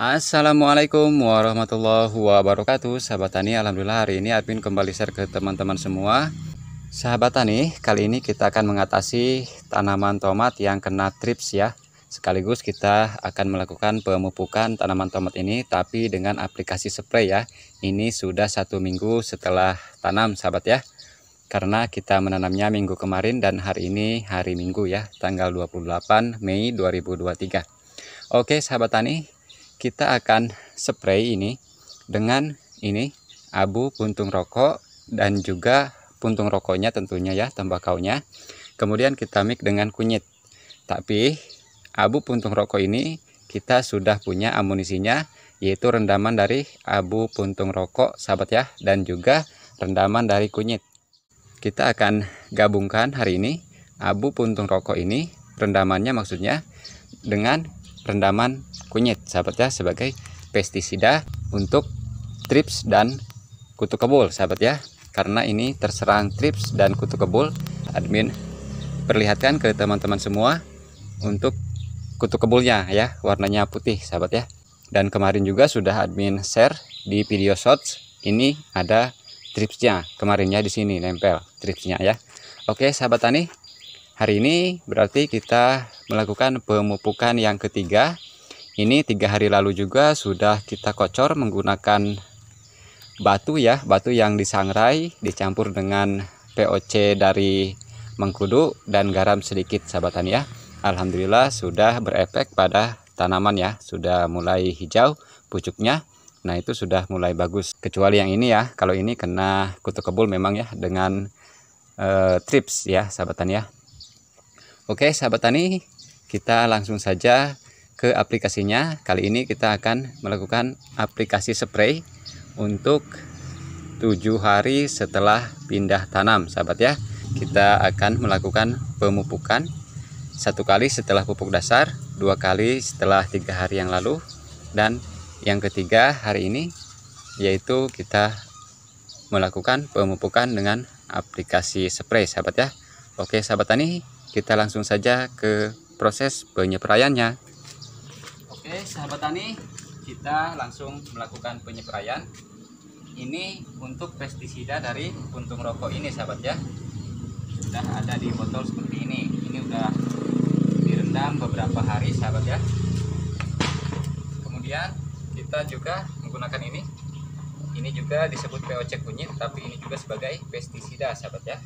Assalamualaikum warahmatullahi wabarakatuh. Sahabat Tani Alhamdulillah hari ini admin kembali share ke teman-teman semua. Sahabat Tani kali ini kita akan mengatasi tanaman tomat yang kena trips ya. Sekaligus kita akan melakukan pemupukan tanaman tomat ini Tapi dengan aplikasi spray ya. Ini sudah satu minggu setelah tanam sahabat ya. Karena kita menanamnya minggu kemarin dan hari ini hari minggu ya Tanggal 28 Mei 2023 Oke sahabat Tani kita akan spray ini dengan ini abu puntung rokok dan juga puntung rokoknya tentunya ya tembakaunya kemudian kita mix dengan kunyit. Tapi abu puntung rokok ini kita sudah punya amunisinya yaitu rendaman dari abu puntung rokok sahabat ya dan juga rendaman dari kunyit. Kita akan gabungkan hari ini abu puntung rokok ini rendamannya maksudnya dengan rendaman kunyit sahabat ya sebagai pestisida untuk trips dan kutu kebul sahabat ya. Karena ini terserang trips dan kutu kebul. Admin perlihatkan ke teman-teman semua untuk kutu kebulnya ya warnanya putih sahabat ya. Dan kemarin juga sudah admin share di video shorts. Ini ada tripsnya. Kemarinnya di sini nempel tripsnya ya. Oke sahabat tani Hari ini berarti kita melakukan pemupukan yang ketiga. Ini tiga hari lalu juga sudah kita kocor menggunakan batu ya, batu yang disangrai dicampur dengan POC dari mengkudu dan garam sedikit sahabatan ya. Alhamdulillah sudah berefek pada tanaman ya, sudah mulai hijau pucuknya. Nah itu sudah mulai bagus. Kecuali yang ini ya, kalau ini kena kutu kebul memang ya dengan uh, trips ya sahabatan ya. Oke sahabat tani kita langsung saja ke aplikasinya. Kali ini kita akan melakukan aplikasi spray untuk tujuh hari setelah pindah tanam sahabat ya. Kita akan melakukan pemupukan. Satu kali setelah pupuk dasar dua kali setelah tiga hari yang lalu dan yang ketiga hari ini yaitu kita melakukan pemupukan dengan aplikasi spray sahabat ya. Oke sahabat tani kita langsung saja ke proses penyepraiannya oke sahabat tani kita langsung melakukan penyepraian ini untuk pestisida dari puntung rokok ini sahabat ya. Sudah ada di botol seperti ini. Ini udah direndam beberapa hari sahabat ya. Kemudian kita juga menggunakan ini. Ini juga disebut POC kunyit tapi ini juga sebagai pestisida sahabat ya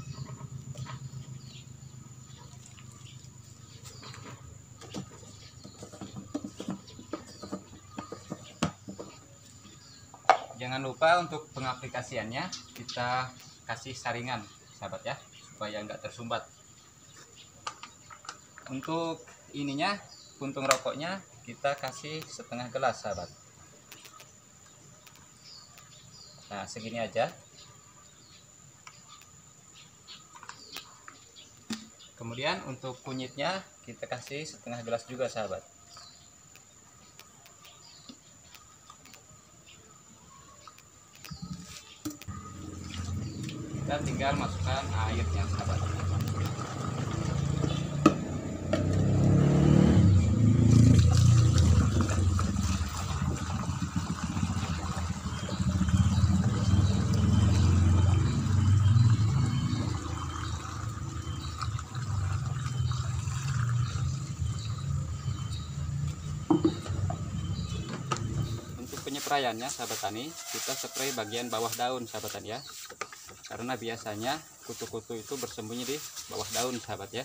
jangan lupa untuk pengaplikasiannya kita kasih saringan sahabat ya supaya nggak tersumbat. Untuk ininya puntung rokoknya kita kasih setengah gelas sahabat. Nah segini aja. Kemudian untuk kunyitnya kita kasih setengah gelas juga sahabat kita tinggal masukkan airnya sahabat untuk penyepraiannya sahabat tani kita spray bagian bawah daun sahabat tani ya karena biasanya kutu-kutu itu bersembunyi di bawah daun sahabat ya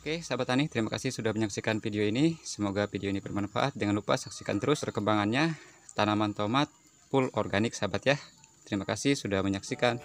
Oke sahabat tani terima kasih sudah menyaksikan video ini. Semoga video ini bermanfaat. Jangan lupa saksikan terus perkembangannya. Tanaman tomat full organik sahabat ya. Terima kasih sudah menyaksikan